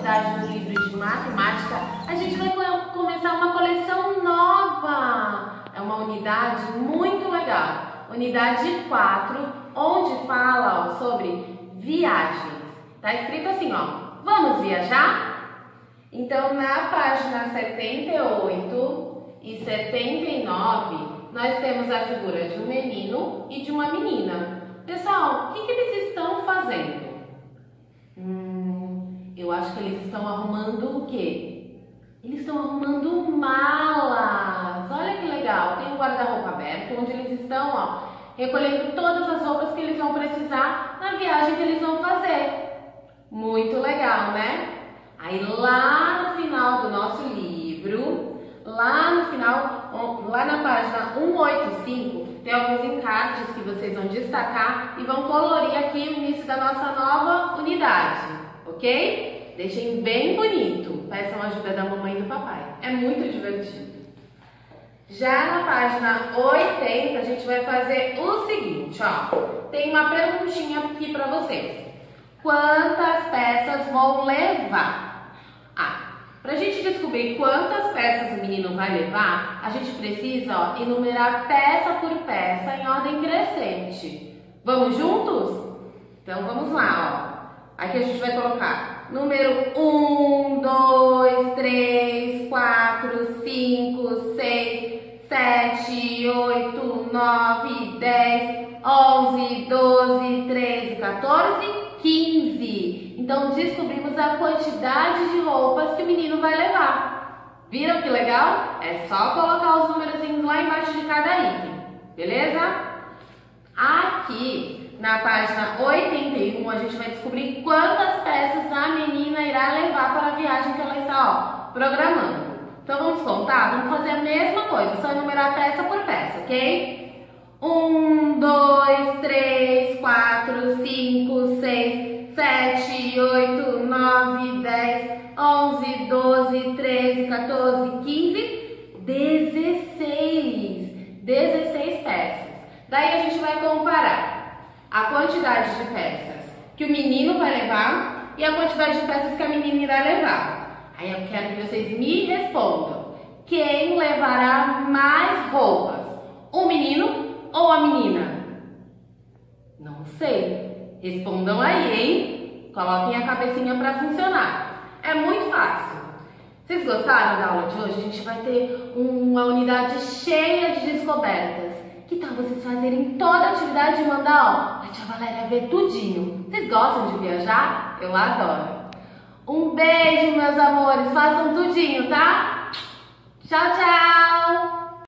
novidades dos livros de matemática, a gente vai começar uma coleção nova. É uma unidade muito legal. Unidade 4, onde fala ó, sobre viagens. Tá escrito assim, ó. Vamos viajar? Então, na página 78 e 79, nós temos a figura de um menino e de uma menina. Pessoal, o que, que eles estão fazendo? Estão arrumando o quê? Eles estão arrumando malas. Olha que legal. Tem um guarda-roupa aberto onde eles estão, ó, recolhendo todas as roupas que eles vão precisar na viagem que eles vão fazer. Muito legal, né? Aí lá no final do nosso livro, lá no final, lá na página 185, tem alguns encartes que vocês vão destacar e vão colorir aqui o início da nossa nova unidade, ok? Deixem bem bonito, peçam ajuda da mamãe e do papai, é muito divertido. Já na página 80, a gente vai fazer o seguinte, ó. Tem uma perguntinha aqui para vocês. Quantas peças vão levar? Ah, para a gente descobrir quantas peças o menino vai levar, a gente precisa ó, enumerar peça por peça em ordem crescente. Vamos juntos? Então vamos lá, ó. Aqui a gente vai colocar número 1, 2, 3, 4, 5, 6, 7, 8, 9, 10, 11, 12, 13, 14, 15. Então descobrimos a quantidade de roupas que o menino vai levar. Viram que legal? É só colocar os números lá embaixo de cada item, beleza? Aqui na página 81 a gente vai descobrir quantas peças a menina irá levar para a viagem que ela está ó, programando. Então vamos contar? Vamos fazer a mesma coisa, só enumerar peça por peça, ok? Um, dois, três, quatro, cinco, seis, sete, oito, nove, dez, onze, doze, treze, 14, 15, 16. 16 peças. Daí a gente vai comparar a quantidade de peças que o menino vai levar e a quantidade de peças que a menina irá levar. Aí eu quero que vocês me respondam. Quem levará mais roupas? O menino ou a menina? Não sei. Respondam aí, hein? Coloquem a cabecinha para funcionar. É muito fácil. Vocês gostaram da aula de hoje? A gente vai ter uma unidade cheia de descobertas. Que tal vocês fazerem toda a atividade e mandar, ó, a tia Valéria ver tudinho? Vocês gostam de viajar? Eu adoro. Um beijo, meus amores. Façam tudinho, tá? Tchau, tchau!